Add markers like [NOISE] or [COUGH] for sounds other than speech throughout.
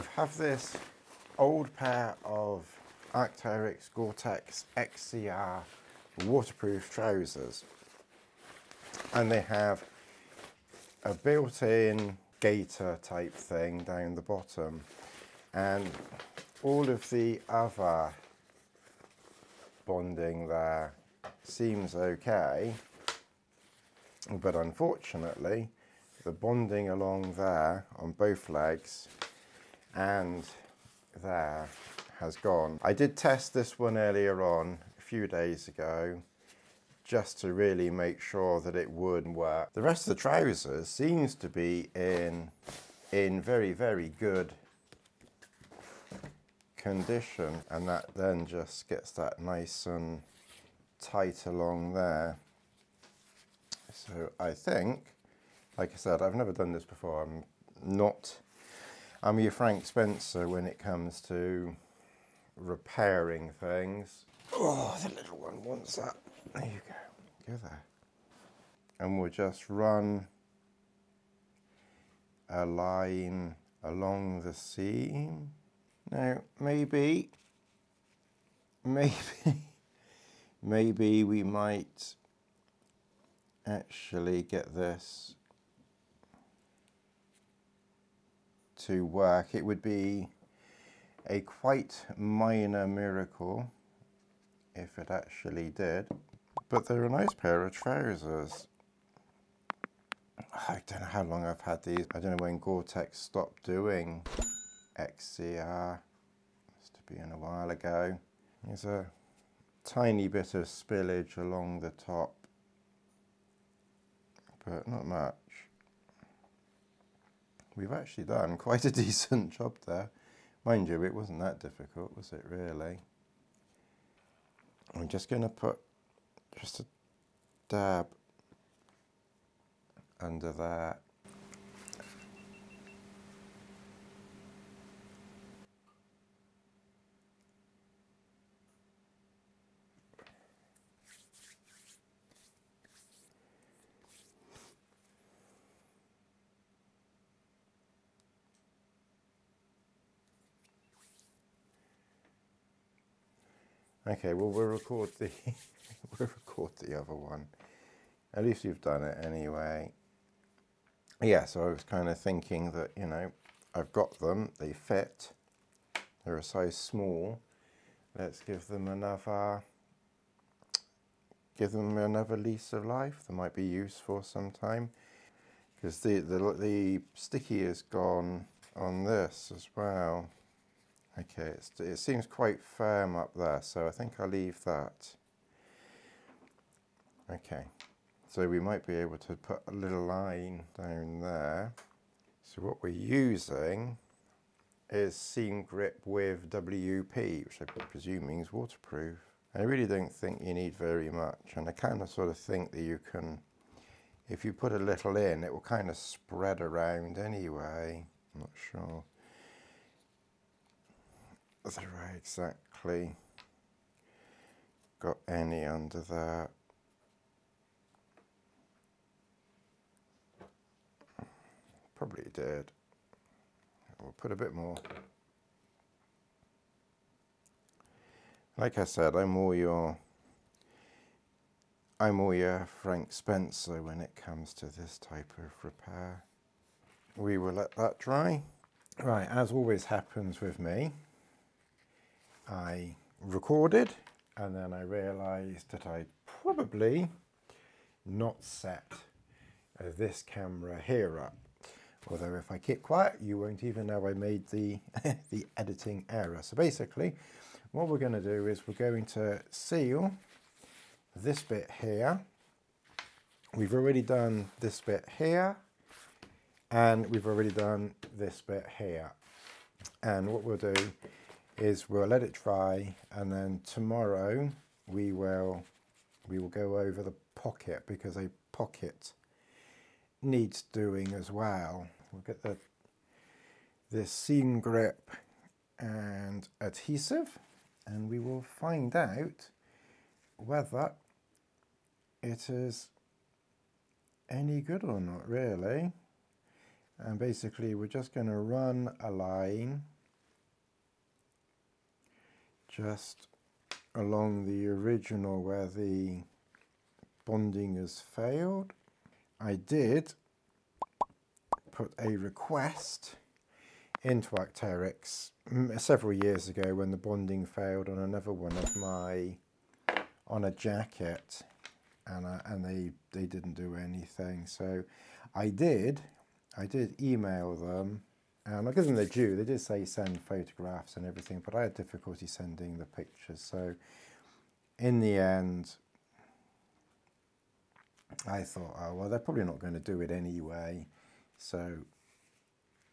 I have this old pair of Arc'teryx Gore-Tex XCR waterproof trousers. And they have a built-in gaiter type thing down the bottom. And all of the other bonding there seems okay. But unfortunately the bonding along there on both legs and there has gone. I did test this one earlier on a few days ago just to really make sure that it would work. The rest of the trousers seems to be in, in very, very good condition and that then just gets that nice and tight along there. So I think, like I said, I've never done this before. I'm not, I'm your Frank Spencer when it comes to repairing things. Oh, the little one wants that. There you go. Go there. And we'll just run a line along the seam. Now, maybe, maybe, [LAUGHS] maybe we might actually get this to work. It would be a quite minor miracle if it actually did. But they're a nice pair of trousers. I don't know how long I've had these. I don't know when Gore-Tex stopped doing XCR. Must have been a while ago. There's a tiny bit of spillage along the top, but not much. We've actually done [LAUGHS] quite a decent job there. Mind you, it wasn't that difficult, was it really? I'm just going to put just a dab under that. Okay, well we'll record the [LAUGHS] we'll record the other one. At least you've done it anyway. Yeah, so I was kind of thinking that, you know, I've got them, they fit, they're size small. Let's give them another give them another lease of life. They might be useful sometime. Because the, the the sticky is gone on this as well. Okay, it seems quite firm up there, so I think I'll leave that. Okay, so we might be able to put a little line down there. So what we're using is seam grip with WP, which I presume means waterproof. I really don't think you need very much, and I kind of sort of think that you can, if you put a little in, it will kind of spread around anyway. I'm not sure whether I exactly got any under that. Probably did. We'll put a bit more. Like I said, I'm all your I'm all your Frank Spencer when it comes to this type of repair. We will let that dry. Right, as always happens with me, I recorded and then I realized that I'd probably not set uh, this camera here up. Although if I keep quiet, you won't even know I made the, [LAUGHS] the editing error. So basically, what we're going to do is we're going to seal this bit here. We've already done this bit here, and we've already done this bit here. And what we'll do is we'll let it dry and then tomorrow we will we will go over the pocket because a pocket needs doing as well. We'll get the the seam grip and adhesive and we will find out whether it is any good or not really. and basically we're just going to run a line just along the original where the bonding has failed. I did put a request into Arc'teryx mm, several years ago when the bonding failed on another one of my on a jacket and I, and they they didn't do anything so I did I did email them and I give them the due they did say send photographs and everything but I had difficulty sending the pictures so in the end I thought oh well they're probably not going to do it anyway so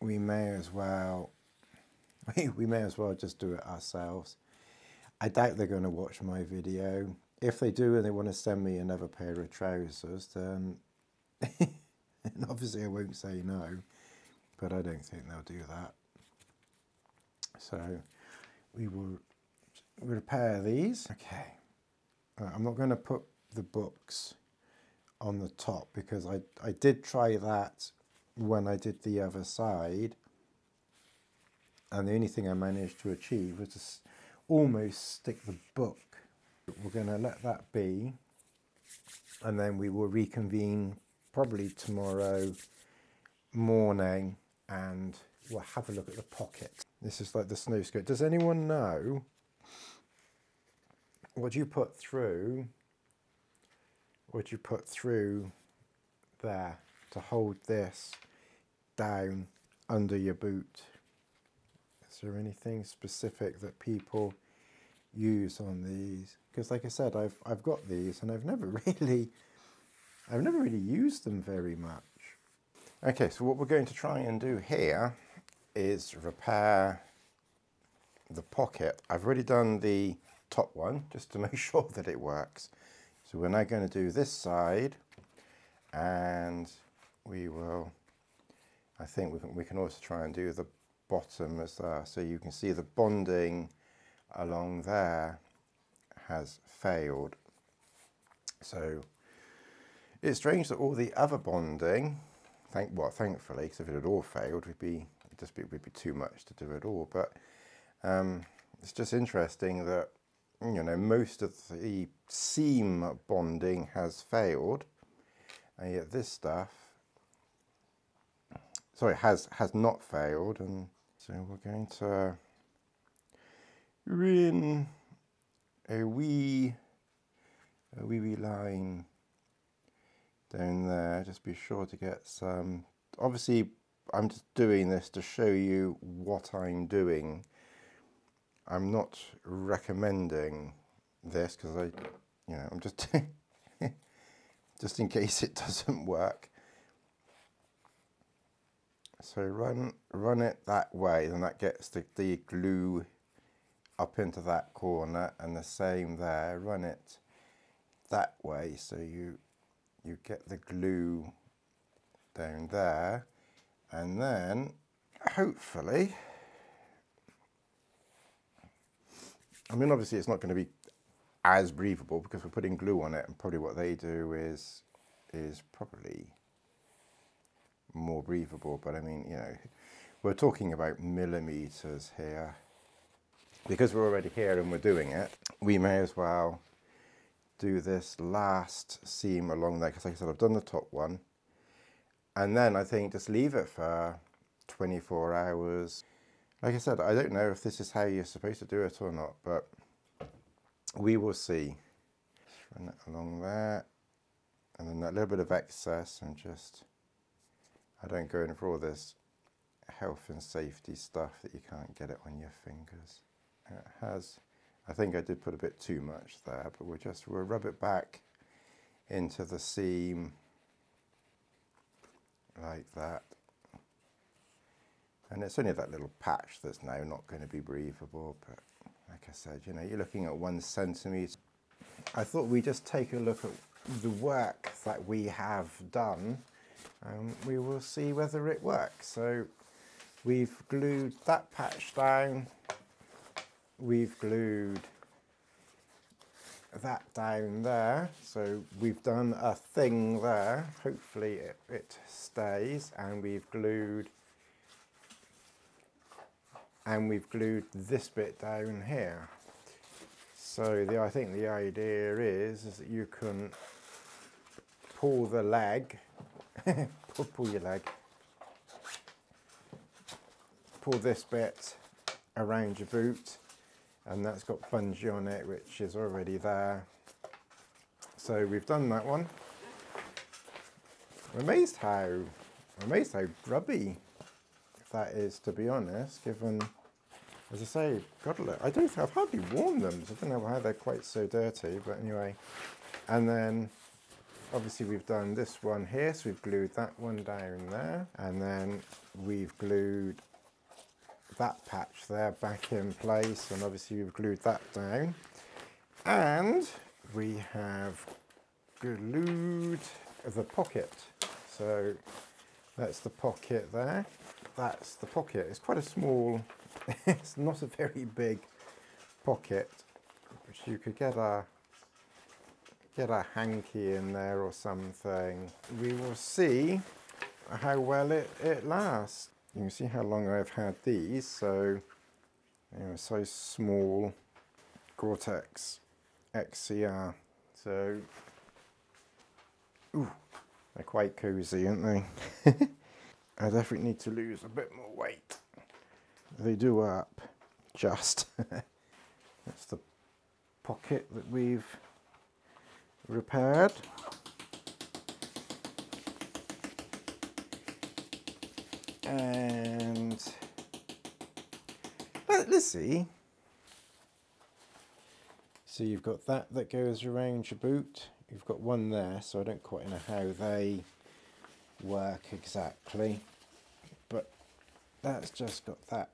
we may as well [LAUGHS] we, may as well just do it ourselves. I doubt they're going to watch my video. If they do and they want to send me another pair of trousers, then [LAUGHS] obviously I won't say no, but I don't think they'll do that. So we will repair these. Okay, uh, I'm not going to put the books on the top because I, I did try that when I did the other side and the only thing I managed to achieve was to almost stick the book. We're going to let that be and then we will reconvene probably tomorrow morning and we'll have a look at the pocket. This is like the snow skirt. Does anyone know what you put through what you put through there to hold this down under your boot? Is there anything specific that people use on these? Because like I said, I've, I've got these and I've never [LAUGHS] really, I've never really used them very much. Okay, so what we're going to try and do here is repair the pocket. I've already done the top one just to [LAUGHS] make sure that it works. So we're now going to do this side and we will I think we can, we can also try and do the bottom as there. So you can see the bonding along there has failed. So it's strange that all the other bonding, thank well, thankfully, because if it had all failed, we'd be it just be, would be too much to do it all. But um, it's just interesting that you know most of the seam bonding has failed, and yet this stuff sorry, has, has not failed. And so we're going to rin a wee, a wee wee line down there. Just be sure to get some, obviously I'm just doing this to show you what I'm doing. I'm not recommending this because I, you know, I'm just, [LAUGHS] just in case it [LAUGHS] doesn't work. So run, run it that way and that gets the, the glue up into that corner and the same there, run it that way so you, you get the glue down there and then hopefully, I mean obviously it's not going to be as breathable because we're putting glue on it and probably what they do is is probably more breathable, but I mean, you know, we're talking about millimeters here. Because we're already here and we're doing it, we may as well do this last seam along there, because like I said, I've done the top one. And then I think just leave it for 24 hours. Like I said, I don't know if this is how you're supposed to do it or not, but we will see. Just run it along there. And then that little bit of excess and just I don't go in for all this health and safety stuff that you can't get it on your fingers. It has, I think I did put a bit too much there, but we'll just, we'll rub it back into the seam like that. And it's only that little patch that's now not going to be breathable, but like I said, you know, you're looking at one centimetre. I thought we'd just take a look at the work that we have done and we will see whether it works. So we've glued that patch down, we've glued that down there. So we've done a thing there. Hopefully it, it stays and we've glued and we've glued this bit down here. So the, I think the idea is, is that you can pull the leg, [LAUGHS] pull, pull your leg, pull this bit around your boot and that's got bungee on it which is already there. So we've done that one. I'm amazed how, I'm amazed how grubby that is to be honest, given, as I say, God, look, I don't think I've hardly worn them, so I don't know how they're quite so dirty, but anyway. And then obviously we've done this one here, so we've glued that one down there, and then we've glued that patch there back in place, and obviously we've glued that down. And we have glued the pocket. So that's the pocket there. That's the pocket. It's quite a small, [LAUGHS] it's not a very big pocket, but you could get a get a hanky in there or something. We will see how well it, it lasts. You can see how long I've had these, so you know, so small Gore-Tex XCR. So, ooh, they're quite cozy, aren't they? [LAUGHS] I definitely need to lose a bit more weight. They do up, just. [LAUGHS] That's the pocket that we've repaired. And let's see. So you've got that that goes around your boot. You've got one there, so I don't quite know how they work exactly. But that's just got that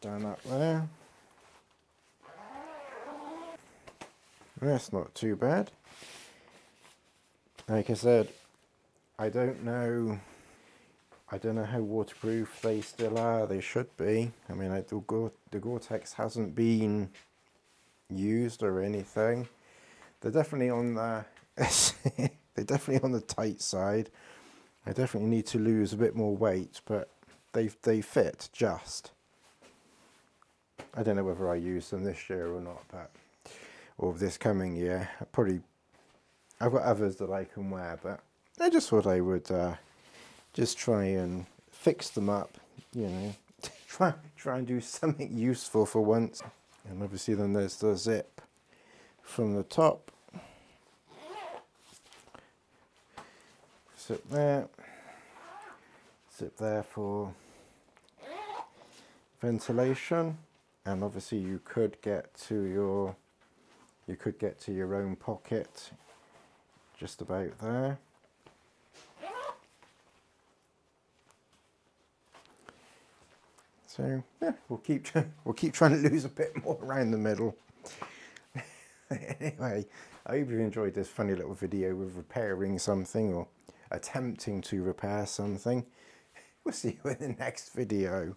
done up there. That's not too bad. Like I said, I don't know I don't know how waterproof they still are. They should be. I mean, I, the, Gore, the Gore-Tex hasn't been used or anything. They're definitely on the [LAUGHS] they're definitely on the tight side. I definitely need to lose a bit more weight, but they they fit just. I don't know whether I use them this year or not, but or this coming year. I probably I've got others that I can wear, but I just thought I would. Uh, just try and fix them up, you know, [LAUGHS] try, try and do something useful for once. And obviously then there's the zip from the top. Zip there, zip there for ventilation. And obviously you could get to your, you could get to your own pocket just about there. So yeah, we'll keep we'll keep trying to lose a bit more around the middle. [LAUGHS] anyway, I hope you enjoyed this funny little video with repairing something or attempting to repair something. [LAUGHS] We'll see you in the next video.